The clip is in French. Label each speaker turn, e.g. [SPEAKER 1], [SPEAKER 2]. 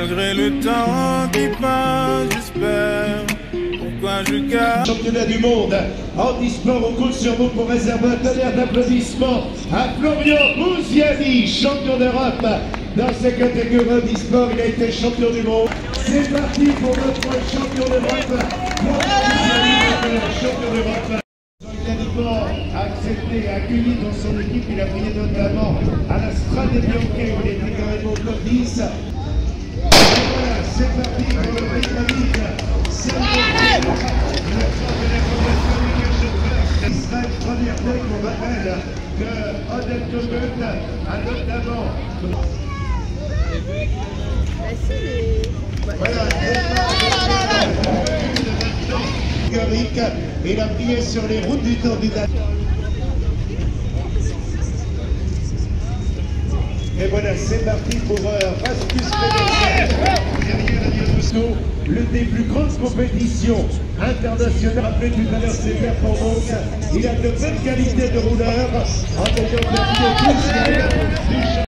[SPEAKER 1] Malgré le temps qui passe, j'espère. Pourquoi je garde.
[SPEAKER 2] Championnat du monde handisport au coup sur vous pour réserver un tonnerre d'applaudissements à Florian Bouziani, champion d'Europe dans sa catégorie handisport. Il a été champion du monde. C'est parti pour notre champion d'Europe. Champion d'Europe. Accepté accueilli dans son équipe, il a brillé notamment à la Strade Bianche où il était au top 10. C'est parti pour le. C'est rappelle que Odette a notamment. Voilà, il a brillé sur les routes du candidat. Et voilà, c'est parti pour euh, Rasmus Pedersen. L'une des plus grandes compétitions internationales. Rappelez tout à l'heure ses performances. Il a de bonnes qualités de rouleur. En ayant terminé plus